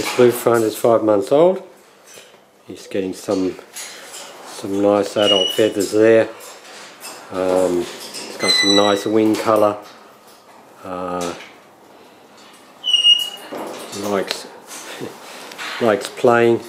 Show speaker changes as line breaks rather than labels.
This blue front is five months old. He's getting some some nice adult feathers there. Um, it's got some nice wing colour. Uh, likes likes playing.